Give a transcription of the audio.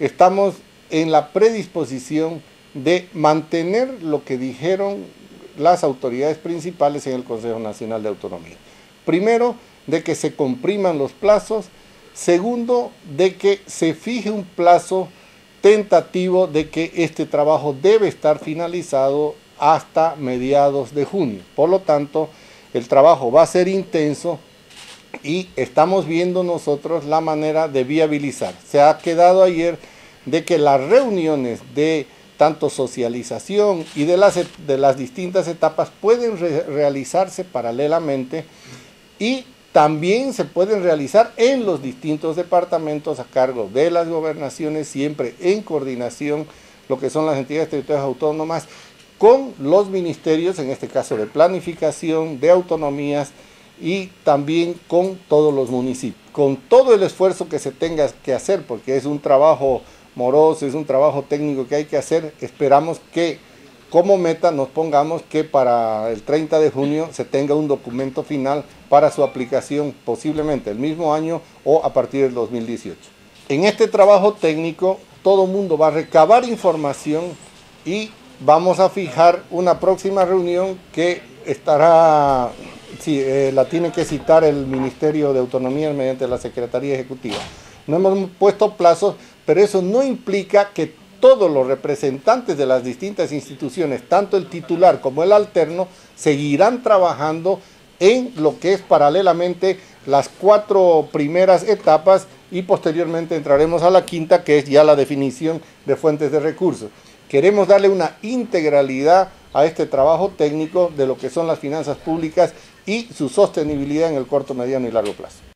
estamos en la predisposición de mantener lo que dijeron las autoridades principales en el Consejo Nacional de Autonomía. Primero, de que se compriman los plazos. Segundo, de que se fije un plazo tentativo de que este trabajo debe estar finalizado hasta mediados de junio. Por lo tanto, el trabajo va a ser intenso y estamos viendo nosotros la manera de viabilizar. Se ha quedado ayer de que las reuniones de tanto socialización y de las, de las distintas etapas pueden realizarse paralelamente y también se pueden realizar en los distintos departamentos a cargo de las gobernaciones, siempre en coordinación, lo que son las entidades territoriales autónomas, con los ministerios, en este caso de planificación, de autonomías y también con todos los municipios. Con todo el esfuerzo que se tenga que hacer, porque es un trabajo moroso, es un trabajo técnico que hay que hacer. Esperamos que como meta nos pongamos que para el 30 de junio se tenga un documento final para su aplicación posiblemente el mismo año o a partir del 2018. En este trabajo técnico todo mundo va a recabar información y vamos a fijar una próxima reunión que estará, sí, eh, la tiene que citar el Ministerio de Autonomía mediante la Secretaría Ejecutiva. No hemos puesto plazos pero eso no implica que todos los representantes de las distintas instituciones, tanto el titular como el alterno, seguirán trabajando en lo que es paralelamente las cuatro primeras etapas y posteriormente entraremos a la quinta, que es ya la definición de fuentes de recursos. Queremos darle una integralidad a este trabajo técnico de lo que son las finanzas públicas y su sostenibilidad en el corto, mediano y largo plazo.